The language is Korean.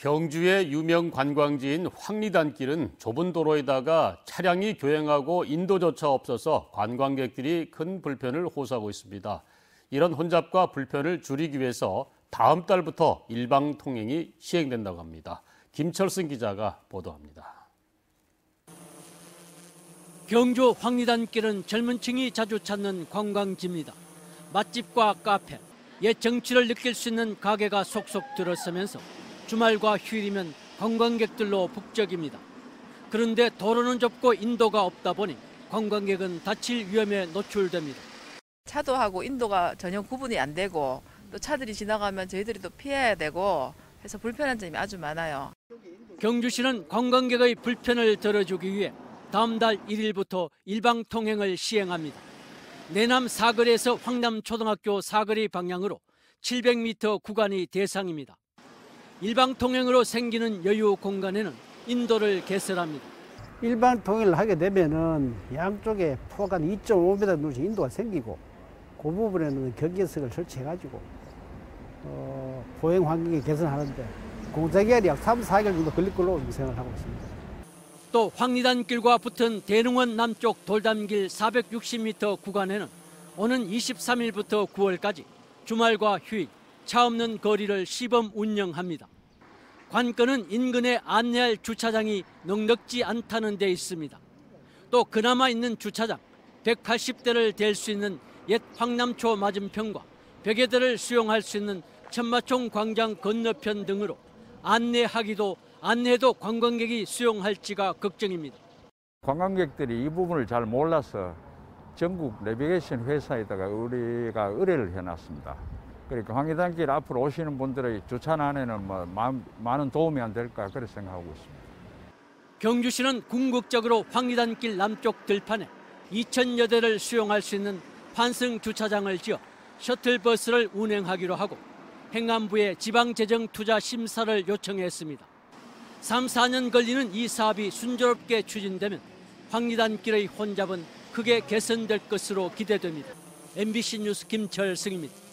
경주의 유명 관광지인 황리단길은 좁은 도로에다가 차량이 교행하고 인도조차 없어서 관광객들이 큰 불편을 호소하고 있습니다. 이런 혼잡과 불편을 줄이기 위해서 다음 달부터 일방 통행이 시행된다고 합니다. 김철승 기자가 보도합니다. 경주 황리단길은 젊은 층이 자주 찾는 관광지입니다. 맛집과 카페, 옛 정취를 느낄 수 있는 가게가 속속 들어서면서 주말과 휴일이면 관광객들로 북적입니다. 그런데 도로는 좁고 인도가 없다 보니 관광객은 다칠 위험에 노출됩니다. 차도 하고 인도가 전혀 구분이 안 되고 또 차들이 지나가면 저희들이 또 피해야 되고 해서 불편한 점이 아주 많아요. 경주시는 관광객의 불편을 덜어주기 위해 다음 달 1일부터 일방 통행을 시행합니다. 내남 사거리에서 황남 초등학교 사거리 방향으로 700m 구간이 대상입니다. 일방 통행으로 생기는 여유 공간에는 인도를 개설합니다. 일반 통일을 하게 되면은 양쪽에 폭 한 2.5m 정도 인도가 생기고 그 부분에는 경계석을 설치해가지고 어, 보행 환경을 개선하는데 공사기간이 약 3, 4개월 정도 걸릴 걸로 생각을 하고 있습니다. 또 황리단길과 붙은 대릉원 남쪽 돌담길 460m 구간에는 오는 23일부터 9월까지 주말과 휴일 차 없는 거리를 시범 운영합니다. 관건은 인근에 안내할 주차장이 넉넉지 않다는 데 있습니다. 또 그나마 있는 주차장 180대를 댈 수 있는 옛 황남초 맞은편과 벽에들을 수용할 수 있는 천마총 광장 건너편 등으로 안내하기도 안내도 관광객이 수용할지가 걱정입니다. 관광객들이 이 부분을 잘 몰라서 전국 내비게이션 회사에다가 우리가 의뢰를 해놨습니다. 그러니까 황리단길 앞으로 오시는 분들의 주차 난에는 뭐 많은 도움이 안 될까 그렇게 생각하고 있습니다. 경주시는 궁극적으로 황리단길 남쪽 들판에 2천여 대를 수용할 수 있는 환승 주차장을 지어 셔틀버스를 운행하기로 하고 행안부에 지방재정투자 심사를 요청했습니다. 3, 4년 걸리는 이 사업이 순조롭게 추진되면 황리단길의 혼잡은 크게 개선될 것으로 기대됩니다. MBC 뉴스 김철승입니다.